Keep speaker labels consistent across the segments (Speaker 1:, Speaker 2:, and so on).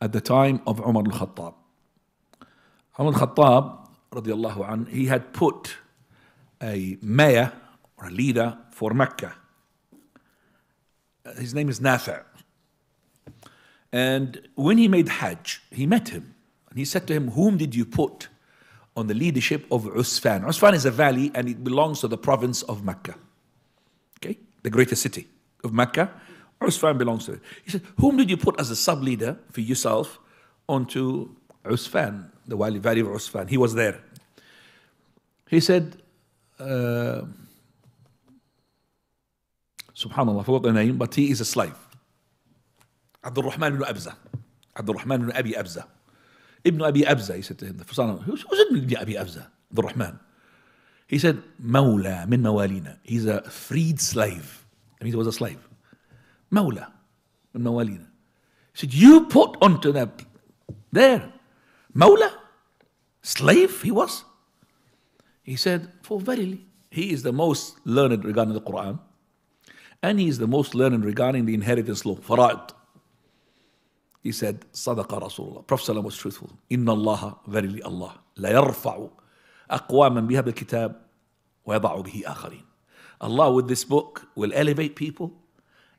Speaker 1: at the time of Umar al-Khattab. Umar al-Khattab, radiallahu anh, he had put a mayor or a leader for Mecca. Uh, his name is Nafi'. And when he made Hajj, he met him. And he said to him, Whom did you put on the leadership of Usfan? Usfan is a valley and it belongs to the province of Mecca. Okay? The greatest city of Mecca. Usfan belongs to it. He said, Whom did you put as a sub leader for yourself onto Usfan, the valley, valley of Usfan? He was there. He said, uh, Subhanallah, I forgot the name, but he is a slave. Abdul Rahman ibn Abza. Abdul Rahman ibn Abi Abza. Ibn Abi Abza, he said to him, the Prophet, who's, Ibn Abi Abza? Abdul Rahman. He said, Mawla min mawalina. He's a freed slave. I mean, he was a slave. Mawla min mawalina. He said, you put onto that there. Mawla? Slave he was? He said, for verily, he is the most learned regarding the Quran. And he is the most learned regarding the inheritance law, fara'id. He said, Sadaqa Rasulullah. Prophet was truthful. Inna Allah, verily Allah, aqwaman biha bil kitab wa yada'u bihi akharin. Allah with this book will elevate people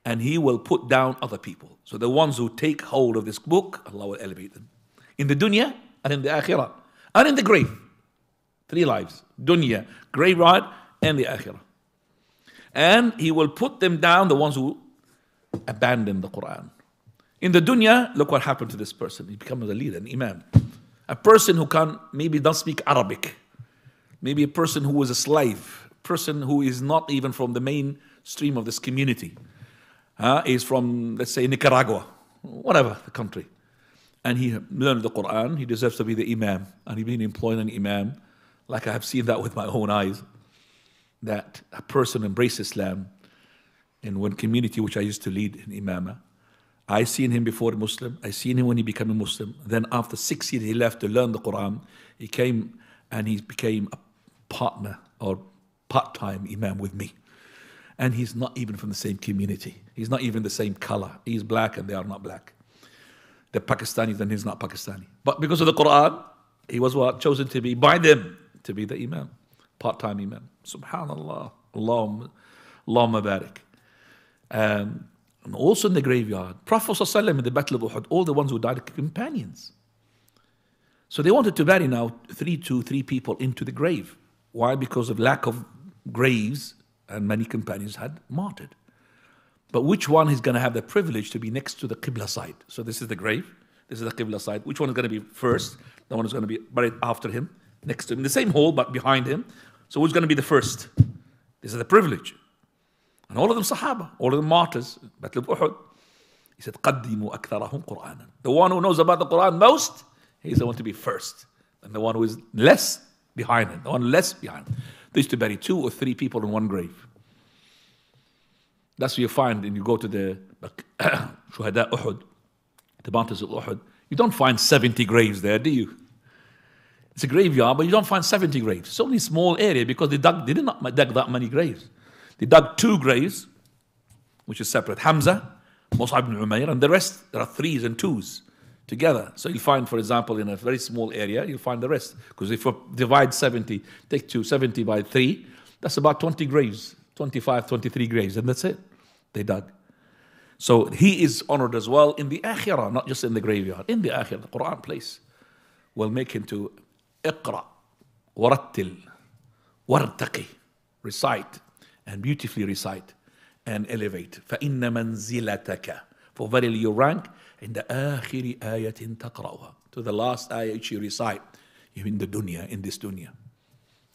Speaker 1: and He will put down other people. So the ones who take hold of this book, Allah will elevate them. In the dunya and in the akhirah and in the grave. Three lives. Dunya, graveyard, and the akhirah. And He will put them down, the ones who abandon the Quran. In the dunya, look what happened to this person. He becomes a leader, an imam. A person who can maybe doesn't speak Arabic. Maybe a person who was a slave. Person who is not even from the mainstream of this community. Uh, is from, let's say, Nicaragua, whatever the country. And he learned the Quran. He deserves to be the imam. And he's been employed an imam. Like I have seen that with my own eyes. That a person embraced Islam in one community which I used to lead in imamah I seen him before Muslim. I seen him when he became a Muslim. Then after six years he left to learn the Quran. He came and he became a partner or part-time imam with me. And he's not even from the same community. He's not even the same color. He's black and they are not black. They're Pakistanis and he's not Pakistani. But because of the Quran, he was what? Chosen to be by them to be the imam, part-time imam. Subhanallah. Allahumma, Allahumma barik. Um, and also in the graveyard. Prophet ﷺ in the Battle of Uhud, all the ones who died are companions. So they wanted to bury now three to three people into the grave. Why? Because of lack of graves, and many companions had martyred. But which one is going to have the privilege to be next to the Qibla side? So this is the grave, this is the Qibla side. Which one is going to be first? The one is going to be buried after him, next to him, in the same hole but behind him. So who's going to be the first? This is the privilege. And all of them Sahaba, all of them martyrs, Battle of Uhud. He said, قَدِّمُوا أَكْثَرَهُمْ قُرْآنًا The one who knows about the Quran most, he's the one to be first. And the one who is less, behind him. The one less behind him. They used to bury two or three people in one grave. That's what you find when you go to the Shuhada Uhud, the mountains of Uhud. You don't find 70 graves there, do you? It's a graveyard, but you don't find 70 graves. It's only a small area because they, dug, they did not dig that many graves. They dug two graves, which is separate. Hamza, Mus'ab ibn Umair, and the rest, there are threes and twos together. So you'll find, for example, in a very small area, you'll find the rest. Because if you divide 70, take two, 70 by three, that's about 20 graves, 25, 23 graves, and that's it. They dug. So he is honored as well in the akhirah, not just in the graveyard. In the akhirah, the Quran place will make him to iqra, warattil, wartaqi, recite and beautifully recite and elevate. فَإِنَّ مَنْزِلَتَكَ for verily low rank in the akhiri ayatin taqra'uha. To the last ayah which you recite in the dunya, in this dunya.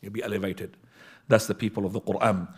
Speaker 1: You'll be elevated. That's the people of the Quran.